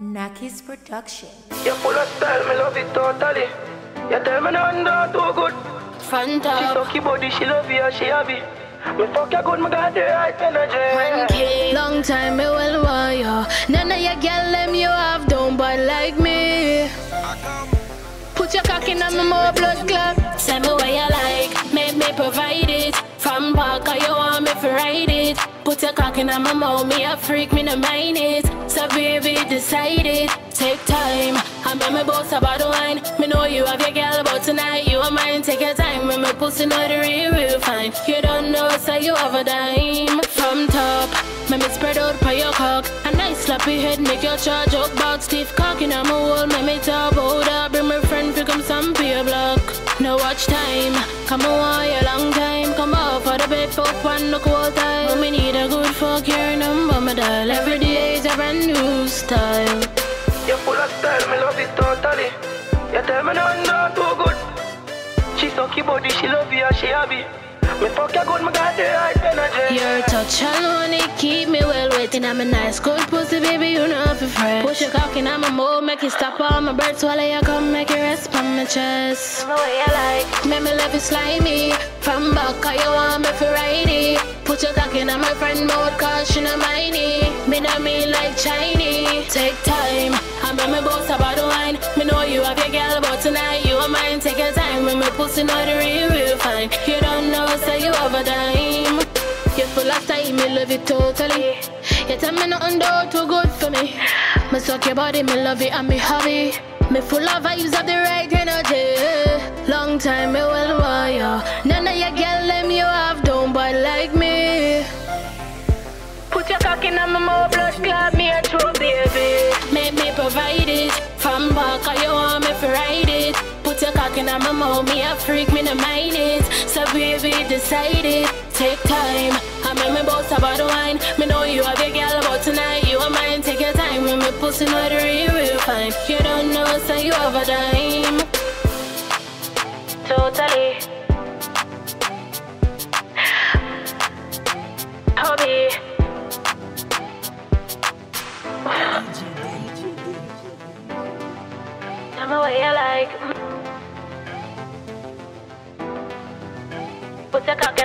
Knackis Production. You full of style, me love it totally. You tell me nothing not too good. Front She up, suck your body, she love you, she have it. Me fuck you good, me got the right energy. king. Long time me well want you. None of your girl them you have done but like me. Put your cock in my more blood clot. Ride it. Put your cock in my mouth, me a freak, me no mind it. So baby, decide it. Take time, I'm make me boss about the wine. Me know you have your girl, but tonight you are mine. Take your time, when me pussy the real, real fine. You don't know, so you have a dime. From top, me spread out for your cock. A nice sloppy head, make your charge up back. Stiff cock in my wall, No watch time, come on, a long time. Come off for the bed, fuck one, look all time. Me need a good fuck, your number, my dial. Every day is a brand new style. You full of style, me love it totally. You tell me nothing not too good. She suck your body, she love you, she it. Me fuck you good, me got the right energy. Your touch alone, it keep me well waiting. I'm a nice, good pussy, baby, you know if you fresh. Push your cock in, I'm a move, make it stop all my birds swallow you come, make it rest on my chest. The way you like, make me love it slimy. From back, how you want me for it. Put your cock in, my friend mode, cause she not miney. Me not me like Chinese. Take time, I'm make me boss about the wine. Me know you have your girl, but tonight you are mine. Take your time, when me pussy not the real, real fine. You don't know, so you have a dime. You full of time, me love you totally. You tell me nothing do too good for me. Me suck your body, me love it and me hobby. Me full of vibes of the right energy. Long time me well want you. None of your girl them you have done but like me. Put your cock in my mouth, blood clot me a true baby. Make me provide it. From back, or you want me to ride it. Put your cock in my mouth, me a freak, me no mind it. So baby, decide it. Take time, I'm make me boss about the wine. Me know you have your girl, but tonight you are mine. Take your time, when me pussy not real, real fine. You don't know, so you have a dime. Totally. Hobby. Tell me what you like. Put your cock in my.